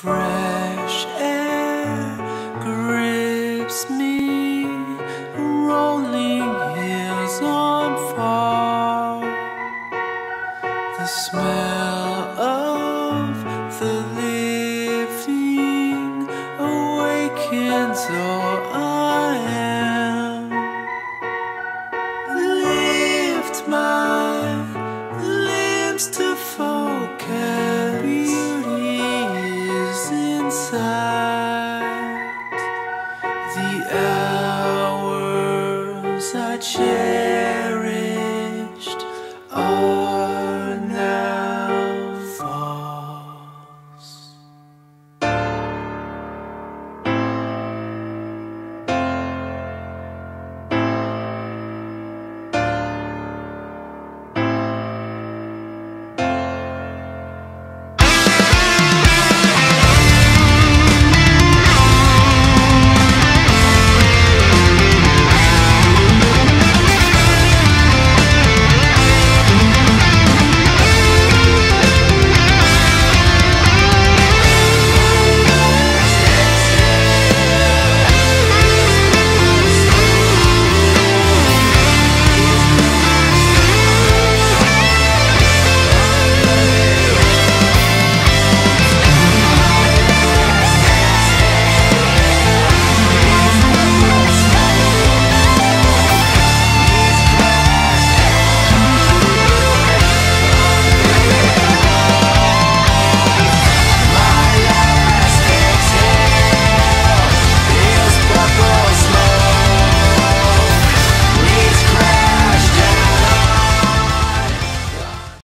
Fresh air grips me, rolling hills on far. The smell of the living awakens all I am. Lift my limbs to focus. Oh.